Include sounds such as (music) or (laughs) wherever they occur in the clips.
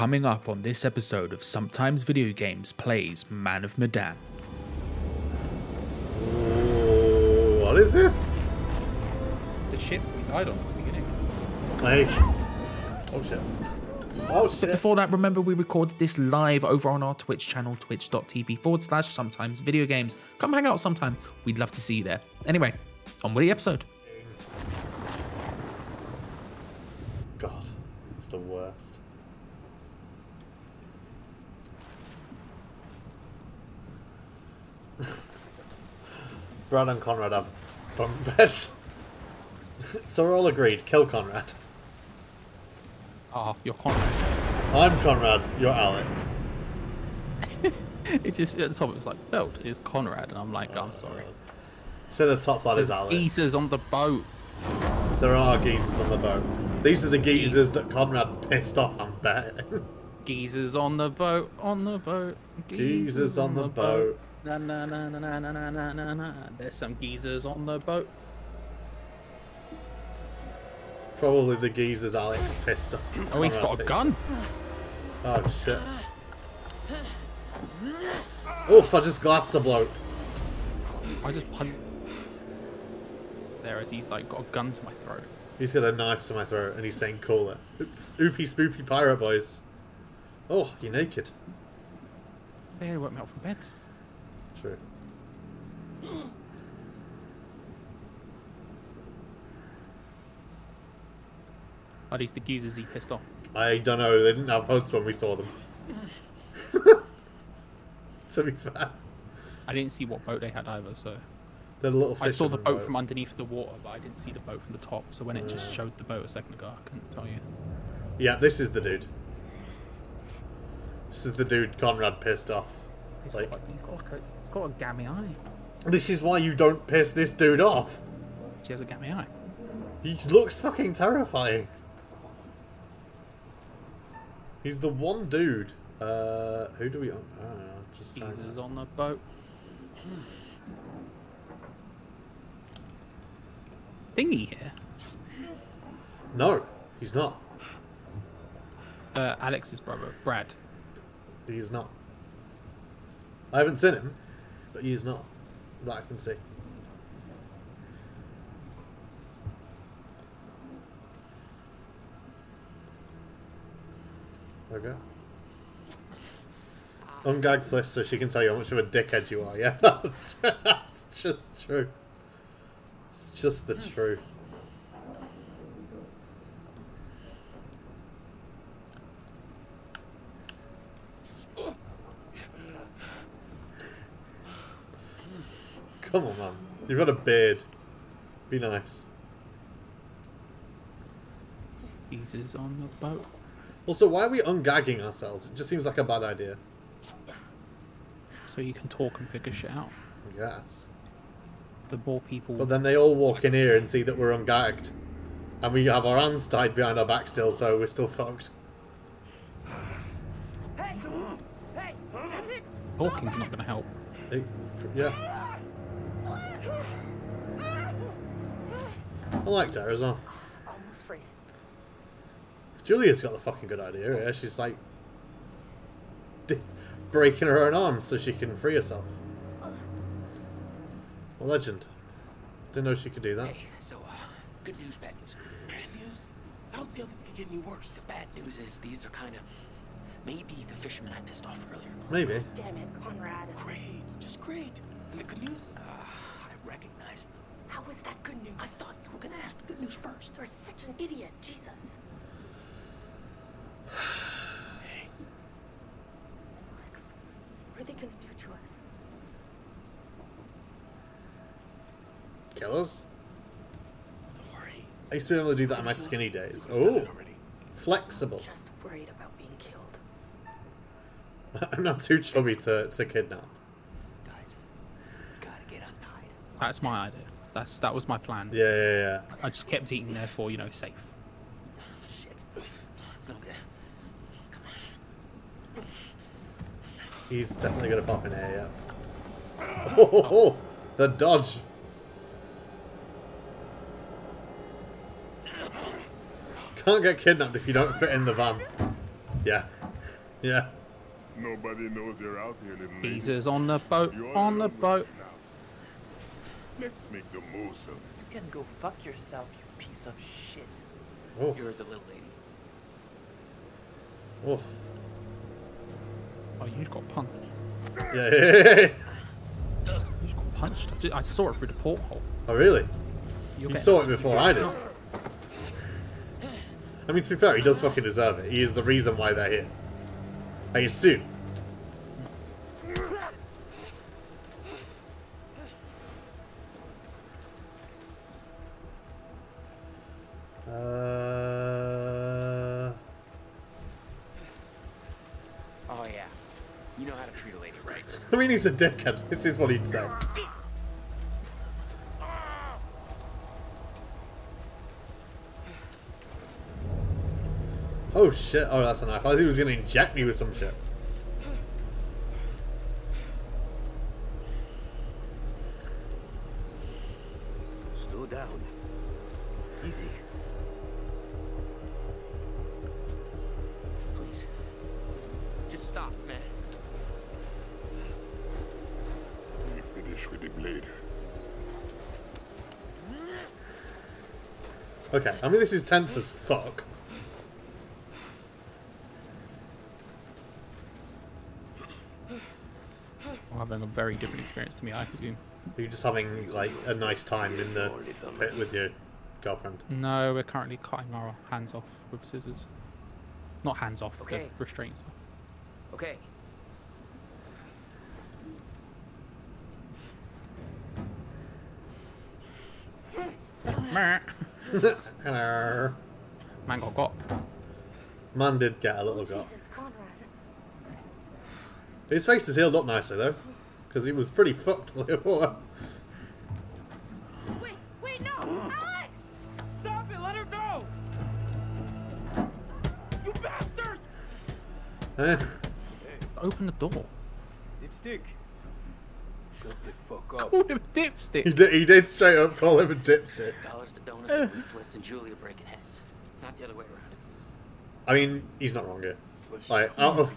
Coming up on this episode of Sometimes Video Games Plays Man of Medan. Ooh, what is this? The ship we died on at the beginning. Like, oh shit. Oh But shit. before that, remember we recorded this live over on our Twitch channel, twitch.tv forward slash sometimes video games. Come hang out sometime. We'd love to see you there. Anyway, on with the episode. God, it's the worst. Brad and Conrad have bunk (laughs) beds. (laughs) so we're all agreed. Kill Conrad. Ah, you're Conrad. I'm Conrad. You're Alex. (laughs) It just at the top it was like felt is Conrad, and I'm like, I'm sorry. So the top that is Alex. Geezers on the boat. There are geezers on the boat. These are the geezers that Conrad pissed off. I'm betting. Geezers on the boat, on the boat. Geezers on the boat. Na na na na na na na na na na. There's some geezers on the boat. Probably the geezers Alex pissed off. Oh, he's got a gun. Oh shit. Oof, I just glassed a bloke. I just punched. There, as he's like got a gun to my throat. He's got a knife to my throat and he's saying, call it. It's Oopy Spoopy Pirate Boys. Oh, you're naked. They only woke me up from bed. True. Are these the geezers he pissed off? I don't know, they didn't have hoods when we saw them. (laughs) to be fair. I didn't see what boat they had either, so I saw the fishermen boat from underneath the water, but I didn't see the boat from the top. So when it just showed the boat a second ago, I couldn't tell you. Yeah, this is the dude. This is the dude Conrad pissed off. He's Like, got, he's like he's got a gammy eye. this is why you don't piss this dude off. He has a gammy eye. He looks fucking terrifying. He's the one dude. Uh, who do we? I don't know. Just. Geezers on the boat. Thingy here. No, he's not. Uh, Alex's brother, Brad. He's not. I haven't seen him, but he's not. That I can see. Okay. Ungag Fliss so she can tell you how much of a dickhead you are. Yeah, (laughs) that's, that's just true. It's just the hmm. truth. Come on, man. You've got a beard. Be nice. Geezers on the boat. Also, why are we ungagging ourselves? It just seems like a bad idea. So you can talk and figure shit out. Yes. The more people. But then they all walk in here and see that we're ungagged. And we have our hands tied behind our back still, so we're still fucked. Hey! Hey! Damn it! Talking's not going to help. Hey, Yeah. I liked her as well. Almost free. Julia's got the fucking good idea Yeah? She's like breaking her own arms so she can free herself. A legend. Didn't know she could do that. Hey, so, uh, good news, bad news. Bad news? I don't see how this could get any worse. The bad news is these are kind of maybe the fishermen I pissed off earlier. Maybe. Damn it, Conrad. Great, just great. And the good news? Uh, I recognize them. How was that good news? I thought you were gonna ask the good news first. You're such an idiot, Jesus. Hey, Alex, what are they gonna do to us? Kill us? don't worry. I used to be able to do that in my skinny days. Oh, flexible. Just worried about being killed. (laughs) I'm not too chubby to, to kidnap. Guys, gotta get untied. That's my idea. That's That was my plan. Yeah, yeah, yeah. I just kept eating therefore, you know, safe. Shit. that's no good. Come on. He's definitely gonna pop in here, yeah. Oh, oh, oh, the dodge. Can't get kidnapped if you don't fit in the van. Yeah. Yeah. Nobody knows you're out here, little lady. Geezers on the boat, You're on the little boat. Now. Let's make the most of it. You can go fuck yourself, you piece of shit. Oh. You're the little lady. Oh. Oh, you just got punched. Yeah. yeah, yeah, yeah. You just got punched. I, ju- I saw it through the porthole. Oh, really? You're You saw it before I did. I mean, to be fair, he does fucking deserve it. He is the reason why they're here. I assume. He's a dickhead. This is what he'd say. Oh shit! Oh, that's a knife. I thought he was gonna inject me with some shit. Okay, I mean this is tense as fuck. We're having a very different experience to me, I presume. Are you just having like a nice time in the pit with your girlfriend? No, we're currently cutting our hands off with scissors. Not hands off, Okay. the restraints off. Okay. Meh. Hello. Man got got. Man did get a little got. Jesus, Conrad. His face is healed up nicely though, because he was pretty fucked before. Wait, wait, no! Alex! Stop it! Let her go! You bastard! Eh, Open the door. Dipstick. Shut the fuck up. Call him he dipstick. did. He did straight up call him a dipstick. Dollars to donuts and Ruthless and Julia breaking heads. Not the other way around. I mean, he's not wrong here. Like out of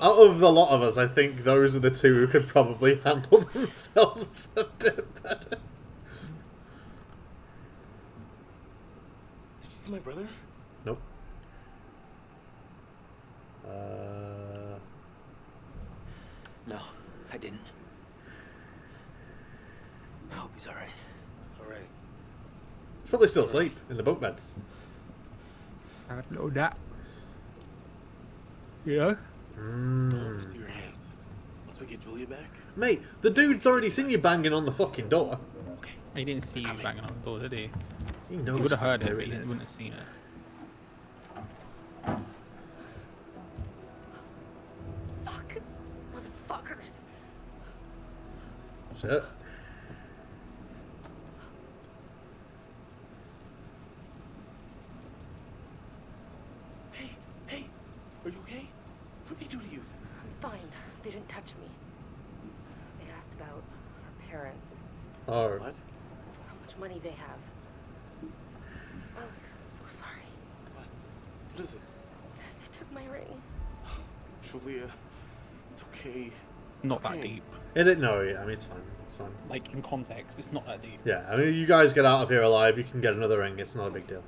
out of the lot of us, I think those are the two who could probably handle (laughs) themselves a bit better. Did you see my brother? Nope. Uh, No, I didn't. I hope he's alright. Alright. he's probably still asleep in the bunk beds. I know that. Yeah. Don't your hands. Once we get Julia back. Mate, the dude's already seen you banging on the fucking door. Okay. He didn't see you banging on the door, did he? He He would have heard it, but doing he wouldn't have seen it. Fuck. Motherfuckers. Shit. Hey, hey! Are you okay? What did they do to you? I'm fine. They didn't touch me. They asked about our parents, Oh, What? how much money they have. Alex, I'm so sorry. What? What is it? They took my ring. Julia. Uh, it's okay. Not that okay. deep. it didn't know. Yeah, I mean it's fine. It's fine. Like, in context, it's not that deep. Yeah, I mean you guys get out of here alive. You can get another ring. It's not a big deal.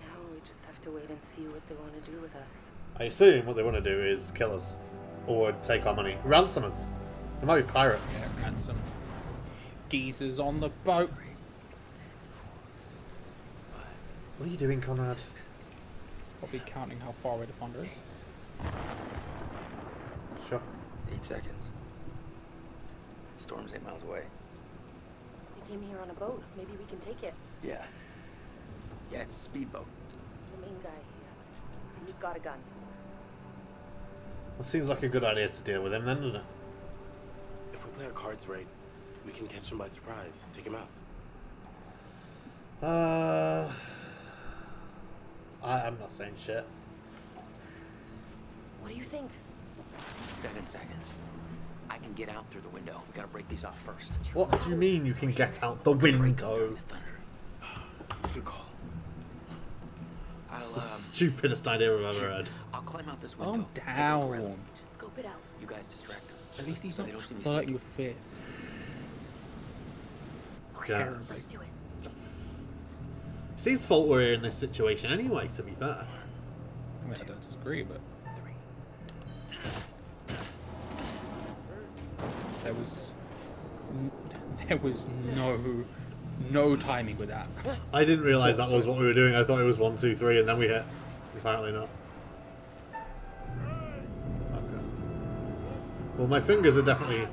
Now we just have to wait and see what they want to do with us. I assume what they want to do is kill us, or take our money, ransom us. It might be pirates. Ransom. Geezers on the boat. What are you doing, Conrad? Probably counting how far away the thunder is. Sure. Eight seconds. The Storm's eight miles away. We came here on a boat. Maybe we can take it. Yeah. Yeah, it's a speedboat. The main guy. He's got a gun. Well, seems like a good idea to deal with him then, doesn't it? If we play our cards right, we can catch him by surprise. Take him out. Uh, I, I'm not saying shit. What do you think? Seven seconds. I can get out through the window. We gotta break these off first. What do you mean you can get out the window? The thunder. Take I'll, It's the um, stupidest idea I've ever heard. I'll climb out this window. Calm take a look around. down. Just scope it out. You guys distract them. At least he's so not they don't see me flirting sneaking. with Fierce. Yeah. Let's do it. It's his fault we're in this situation anyway, to be fair. I mean, I don't disagree, but there was there was no no timing with that. I didn't realise that was what we were doing. I thought it was one, two, three, and then we hit. Apparently not. Okay. Well, my fingers are definitely.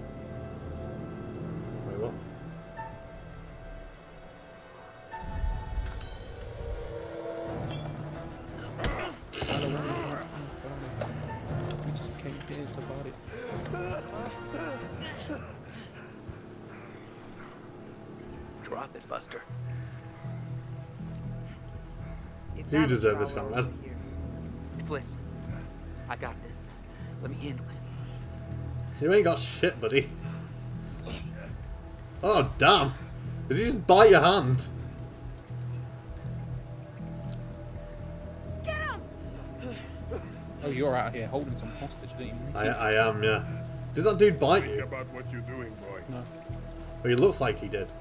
Drop it, Buster. You deserve this, comrade. Fliss, I got this. Let me handle it. You ain't got shit, buddy. Oh, damn. Did he just bite your hand? Oh, you're out here holding some hostage, didn't you? I, I am, yeah. Did that dude bite you? about what you're doing, boy. No. Well, he looks like he did.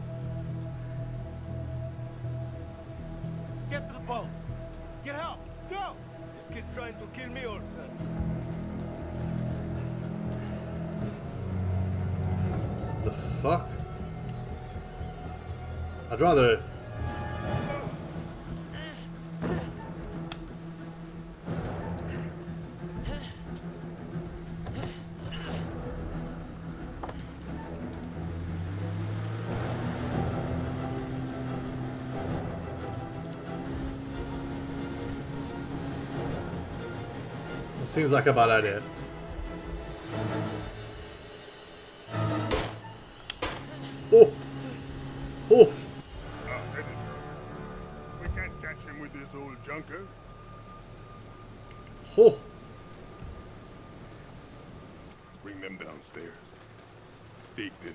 The fuck? I'd rather. Seems like a bad idea. Downstairs. Take this.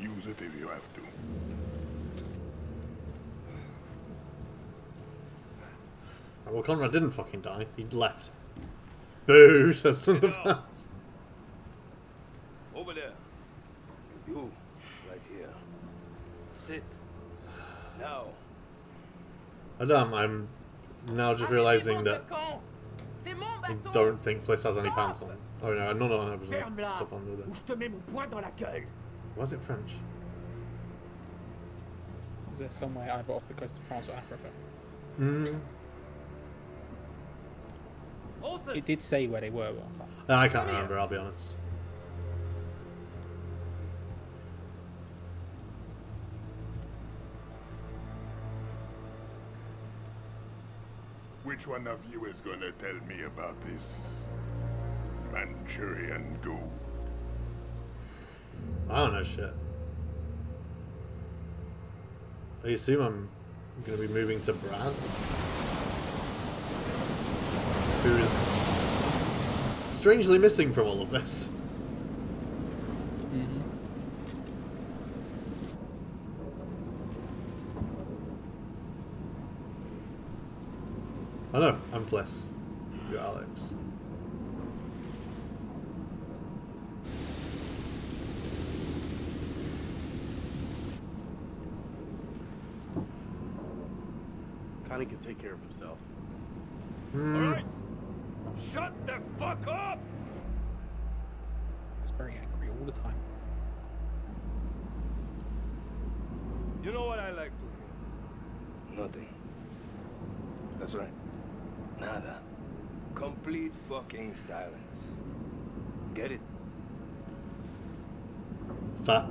Use it if you have to. Well, Conrad didn't fucking die. He left. Boo! Says the fans. Over there. You, right here. Sit. Now. Adam, I'm now just realizing that I don't think Fliss has any pants on. Oh no, none of them have Ferme-la, stuff on with ou it. je te mets mon poing dans la gueule. Was it French? Is there somewhere either off the coast of France or Africa? Mm. Olsen, It did say where they were, but I can't. Uh, I can't remember, I'll be honest. Which one of you is gonna tell me about this Manchurian gold? I don't know shit. I assume I'm going to be moving to Brad, who is strangely missing from all of this. Mm-hmm. I know, I'm Fliss. You're Alex. Connie can take care of himself. Hmm. All right. Shut the fuck up! It's very angry all the time. You know what I like to hear? Nothing. That's right. Nada. Complete fucking silence. Get it? Fat.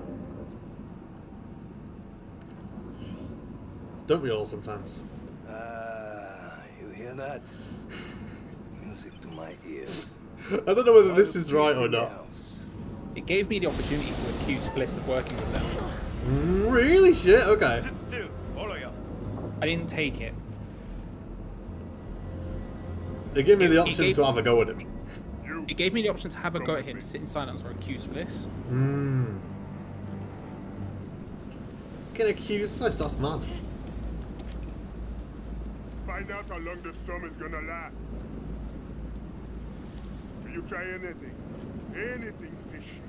Don't we all sometimes? You hear that? Music to my ears. I don't know whether this is right or not. It gave me the opportunity to accuse Fliss of working with them. Really? Shit? Okay. Sit still, all you. I didn't take it. They gave me the It- it option gave- to have a go at him. It gave me the option to have a go at him, sit in silence, or accuse Fliss. Hmm. Get accused Fliss, that's mad. Fight Find out how long the storm is gonna last. If you try anything, anything fishy,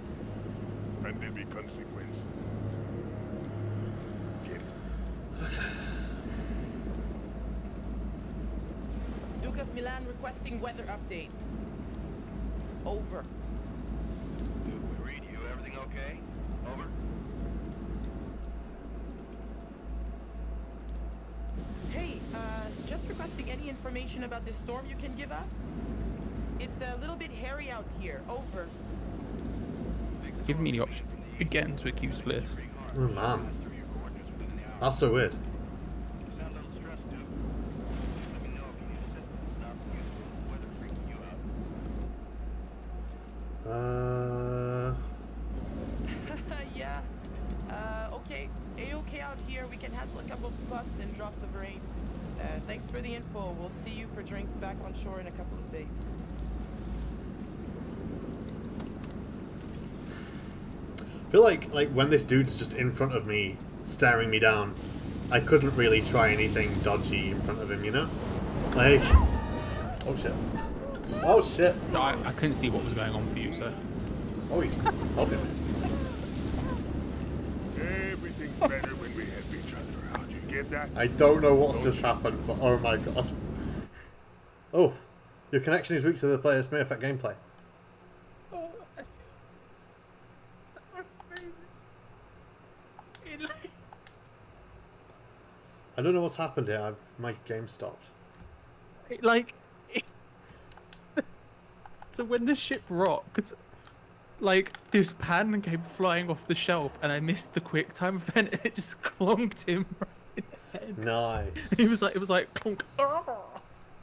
and there'll be consequences. Get it? (sighs) Duke of Milan requesting weather update. Over. Duke, we read you. Everything okay? Over. Hey, uh, just requesting any information about this storm you can give us? It's a little bit hairy out here. Over. It's giving me the option again to accuse Fliss. Oh man. That's so weird. You sound a little stressed, Duke. Let me know if you need assistance. Not useful if the weather freaking you out. Uh, yeah. Uh, okay. A-okay out here. We can handle a couple of puffs and drops of rain. Uh, thanks for the info. We'll see you for drinks back on shore in a couple of days. I feel like like when this dude's just in front of me, staring me down, I couldn't really try anything dodgy in front of him, you know? Like, oh shit, oh shit, No, I, I couldn't see what was going on for you, sir. oh he's helping me. Everything's better when we help each other out. You get that? I don't know what's just happened, but oh my god. Oh, your connection is weak to the player's may affect gameplay. Oh, I don't know what's happened here. I've, my game stopped. It, like (laughs) so when the ship rocked like this pan came flying off the shelf and i missed the quick time event and it just clonked him (laughs) head Nice. (laughs) he was like it was like clunk. (laughs)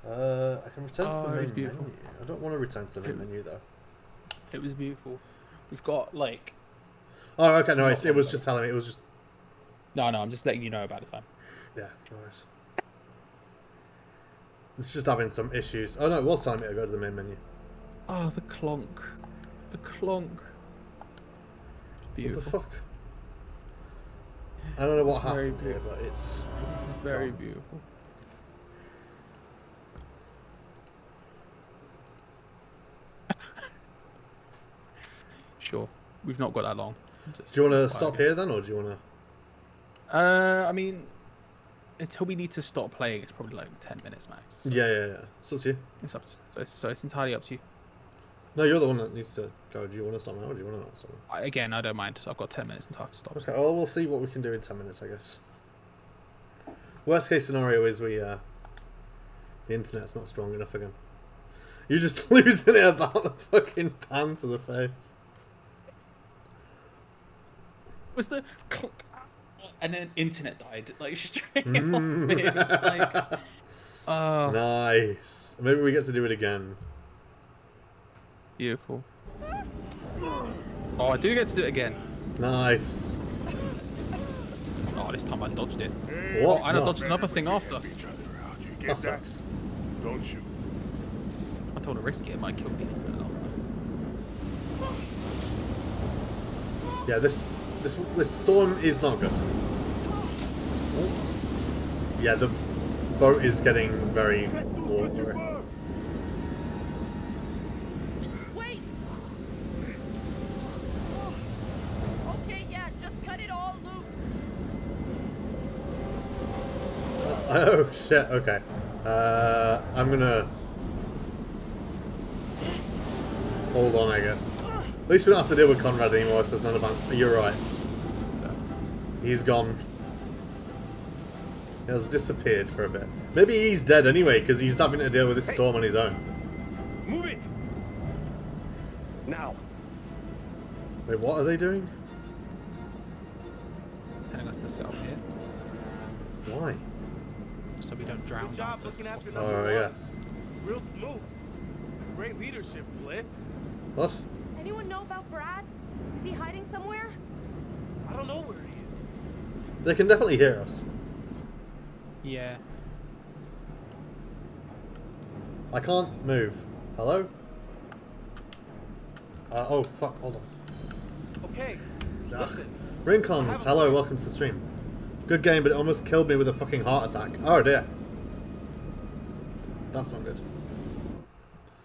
Uh, I can return to Oh, the main beautiful. menu. I don't want to return to the main It- menu though. it was beautiful we've got like Oh, okay. No, it's, it was just telling me. It was just no no i'm just letting you know about the time yeah. No worries. It's just having some issues. Oh no, it was telling me to go to the main menu. oh the clonk the clonk What beautiful the fuck? I don't know what It's very happened here, but it's very gone. beautiful (laughs) sure we've not got that long Just Do you want to stop here then, or do you want to? Uh, I mean, until we need to stop playing, it's probably like ten minutes max. So Yeah, yeah, yeah. It's up to you. It's up. To, so, it's, so it's entirely up to you. No, you're the one that needs to go. Do you want to stop now, or do you want to not stop? I, again, I don't mind. I've got ten minutes until I have to stop. Okay. Well, we'll see what we can do in ten minutes, I guess. Worst case scenario is we uh, the internet's not strong enough again. You're just (laughs) losing it about the fucking pan to the face. Was the clunk, and then internet died like (laughs) straight Mm. off. It was like, (laughs) oh, Nice. Maybe we get to do it again. Beautiful. Oh, I do get to do it again. Nice. Oh, this time I dodged it. What? Oh, and I dodged another thing after. Help each other out. You get That that? sucks. Don't you? I told a risk it, it might kill the internet last time. Yeah, this this this storm is not good. Yeah, the boat is getting very watery. Wait! Okay, yeah, just cut it all loose. (laughs) Oh shit. Okay. Uh, I'm gonna hold on. I guess. At least we don't have to deal with Conrad anymore. So there's none of answer. You're right. He's gone. He has disappeared for a bit. Maybe he's dead anyway because he's having to deal with this storm on his own. Move it! Now! Wait, what are they doing? Telling us to settle here Why? So we don't drown Good job downstairs. looking 'cause after it's number Oh, one. yes. Real smooth. Great leadership, Fliss. What? Anyone know about Brad? Is he hiding somewhere? I don't know where he is. They can definitely hear us. Yeah. I can't move. Hello? Uh, oh, fuck, hold on. Okay, Ah. listen. Rincons, hello, welcome to the stream. Good game, but it almost killed me with a fucking heart attack. Oh dear. That's not good.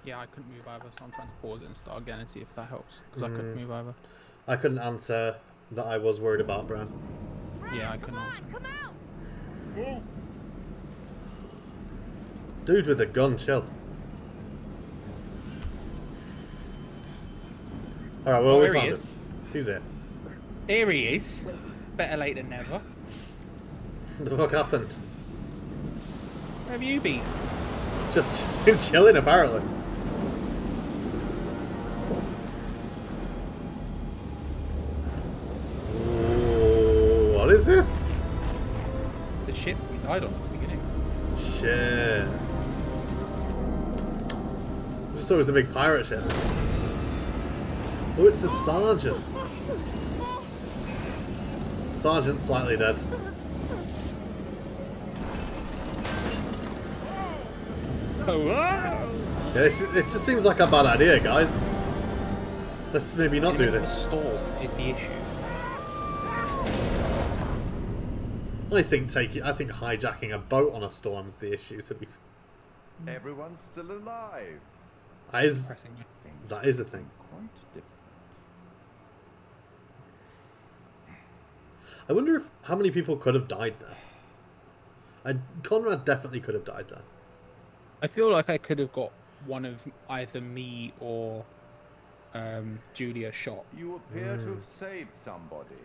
Yeah, I couldn't move either, so I'm trying to pause it and start again and see if that helps. Because I couldn't Mm. move either. I couldn't answer that I was worried about Bran. Yeah, I couldn't answer. Move! Dude with a gun, chill. Alright, well, Oh, we here he found is. him. He's it. Here he is. Better late than never. What the fuck happened? Where have you been? Just, just been chilling, apparently. Ooh, what is this? The ship we died on at the beginning. Shit. I just thought it was a big pirate ship. Oh, it's the sergeant. Sergeant's slightly dead. Yeah, this, it just seems like a bad idea, guys. Let's maybe not do this. The storm is the issue. I think taking, I think hijacking a boat on a storm is the issue. To be, Everyone's still alive. That is, that is a thing. Quite different. I wonder if how many people could have died there. I, Conrad definitely could have died there. I feel like I could have got one of either me or um, Julia shot. You appear to Hmm. have saved somebody.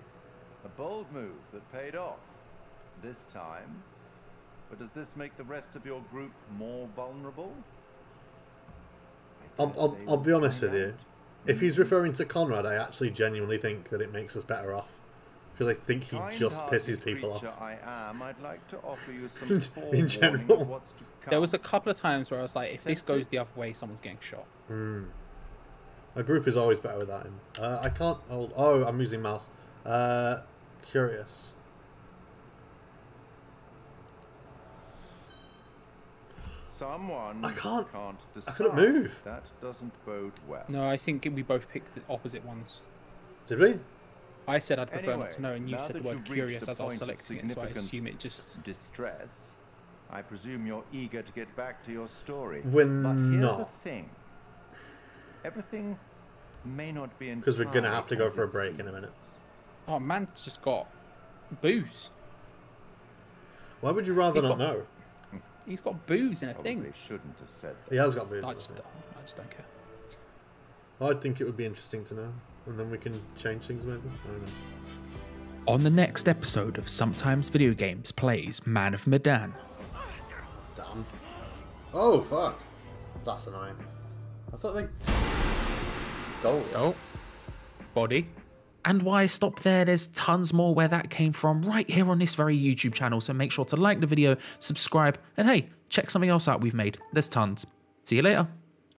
A bold move that paid off. This time. But does this make the rest of your group more vulnerable? I I'll, I'll, I'll be honest find with you. out. If he's referring to Conrad, I actually genuinely think that it makes us better off. Because I think he just Kind-hearted pisses people off. I am, I'd like to offer you (laughs) some In general. what's to come. There was a couple of times where I was like, if this goes the other way, someone's getting shot. Hmm. A group is always better without him. Uh, I can't hold. Oh, I'm using mouse. Uh, curious. Someone I can't- can't I decide. couldn't move. That doesn't bode well. No, I think we both picked the opposite ones. Did we? I said I'd prefer Anyway, not to know, and you said the word curious the as I was selecting it, so I assume it just. distress. I presume you're eager to get back to your story. We're but here's the thing. Everything may not be in Because we're gonna have to go for a as it break in a minute. Oh, man's just got booze. Why would you rather He not got- know? He's got booze in a Probably thing. shouldn't have said that. He has got booze. I just. I just don't care. I think it would be interesting to know, and then we can change things maybe. I don't know. On the next episode of Sometimes Video Games plays Man of Medan. Damn. Oh fuck. That's annoying. I thought they. Gold. Oh, body. And why stop there? There's tons more where that came from right here on this very YouTube channel. So make sure to like the video, subscribe, and hey, check something else out we've made. There's tons. See you later.